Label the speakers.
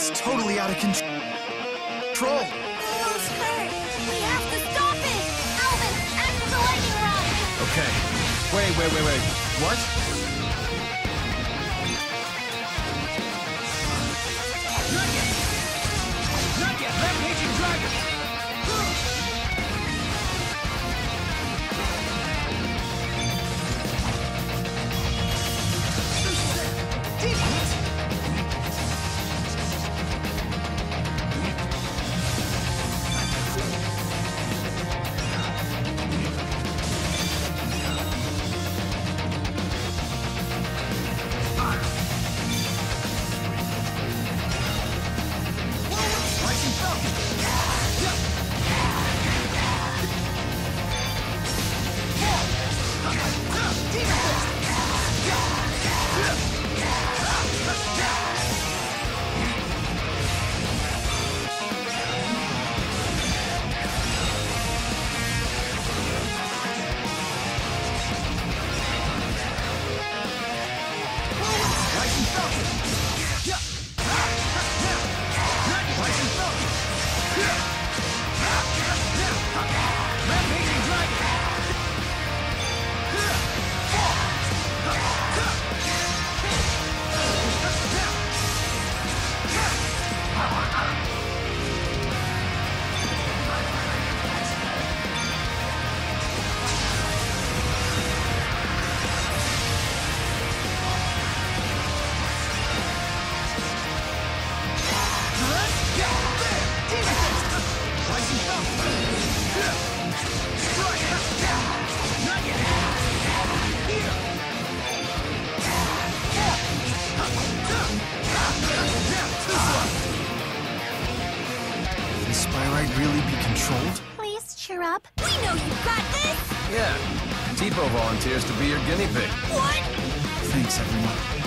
Speaker 1: It's totally out of control.
Speaker 2: Almost hurt. We have to stop it. Alvin, after the lightning rod.
Speaker 3: Okay. Wait, wait, wait, wait. What?
Speaker 4: Rising
Speaker 1: Spyrite really be controlled?
Speaker 2: Please cheer up. We know you've got this.
Speaker 3: Yeah. Tipo volunteers to be your guinea pig.
Speaker 2: What?
Speaker 1: Thanks, everyone.